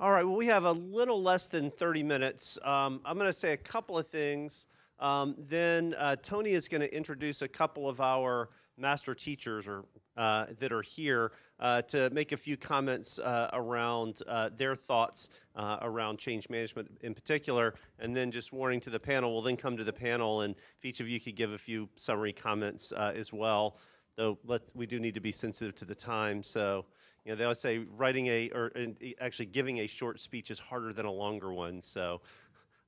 All right, well, we have a little less than 30 minutes. Um, I'm going to say a couple of things. Um, then uh, Tony is going to introduce a couple of our master teachers or uh, that are here uh, to make a few comments uh, around uh, their thoughts uh, around change management in particular, and then just warning to the panel. We'll then come to the panel, and if each of you could give a few summary comments as well. Though we do need to be sensitive to the time, so you know they always say writing a or actually giving a short speech is harder than a longer one. So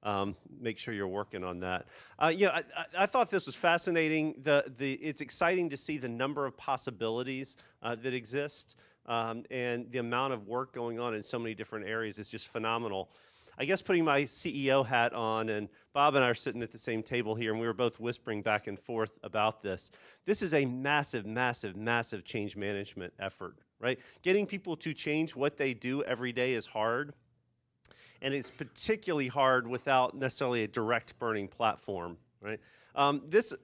um, make sure you're working on that. Uh, yeah, I, I, thought this was fascinating. The, the, it's exciting to see the number of possibilities uh, that exist um, and the amount of work going on in so many different areas is just phenomenal. I guess putting my CEO hat on, and Bob and I are sitting at the same table here, and we were both whispering back and forth about this. This is a massive, massive, massive change management effort, right? Getting people to change what they do every day is hard and it's particularly hard without necessarily a direct burning platform, right? Um, this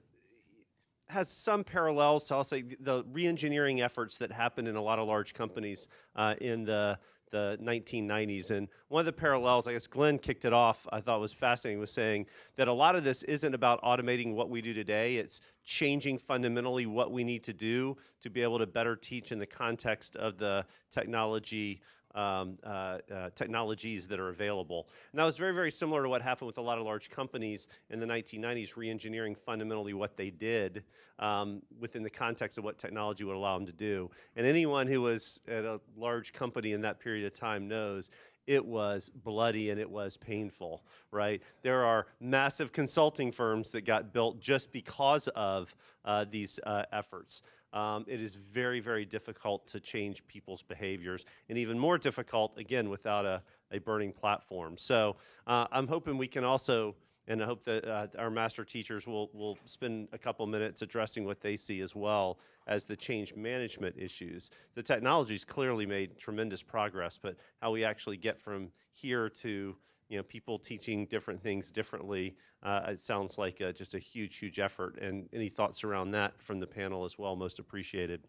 has some parallels to, I'll say, the re-engineering efforts that happened in a lot of large companies uh, in the the 1990s. And one of the parallels, I guess Glenn kicked it off, I thought was fascinating, was saying that a lot of this isn't about automating what we do today. It's changing fundamentally what we need to do to be able to better teach in the context of the technology um, uh, uh, technologies that are available. And that was very, very similar to what happened with a lot of large companies in the 1990s, re-engineering fundamentally what they did um, within the context of what technology would allow them to do. And anyone who was at a large company in that period of time knows it was bloody and it was painful, right? There are massive consulting firms that got built just because of uh, these uh, efforts um, it is very, very difficult to change people's behaviors, and even more difficult, again, without a, a burning platform. So uh, I'm hoping we can also, and I hope that uh, our master teachers will, will spend a couple minutes addressing what they see as well as the change management issues. The technology's clearly made tremendous progress, but how we actually get from here to you know, people teaching different things differently. Uh, it sounds like uh, just a huge, huge effort. And any thoughts around that from the panel as well, most appreciated.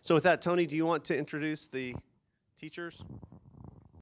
So with that, Tony, do you want to introduce the teachers?